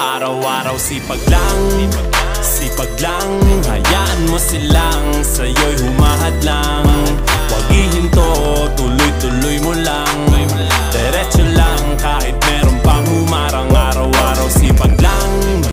Araw-araw sipag lang Sipag lang Hayaan mo silang Sa'yo'y